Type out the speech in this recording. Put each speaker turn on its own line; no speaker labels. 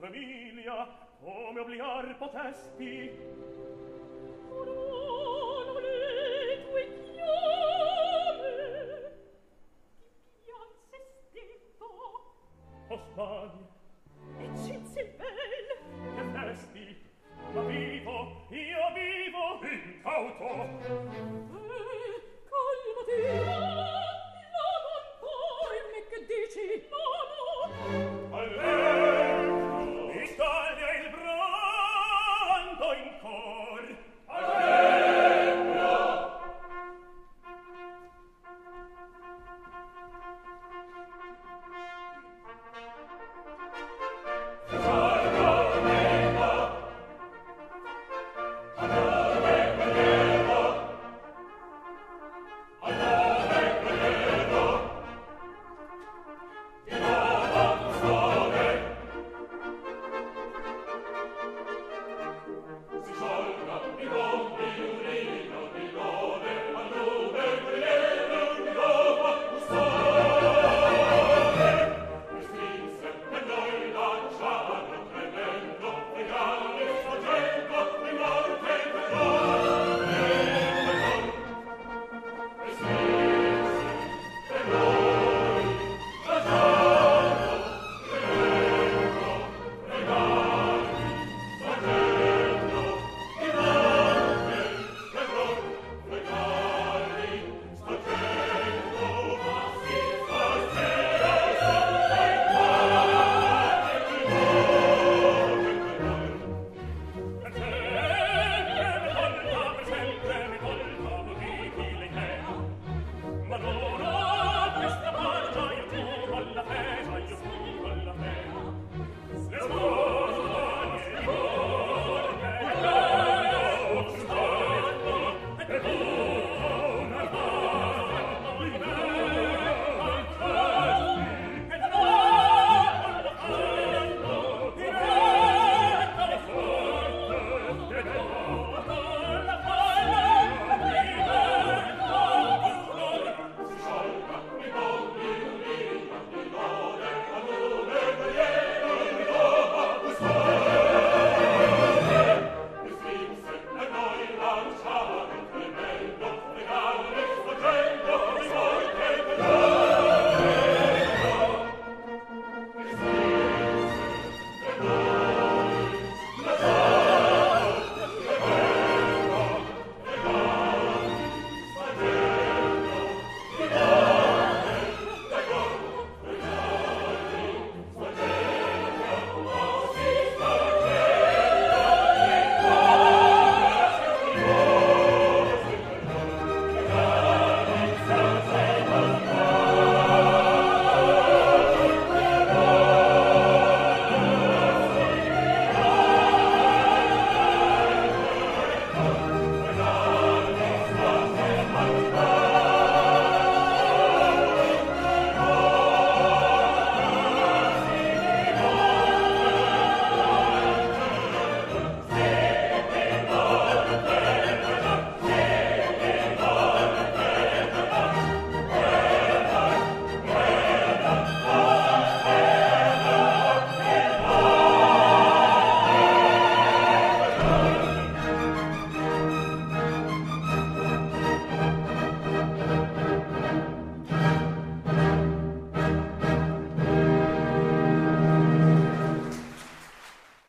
faviglia come obliar potesti. Onorevole tue chiome ti pianse stento osmani e cinze bel. e festi? Ma vivo io vivo. Incauto Come on.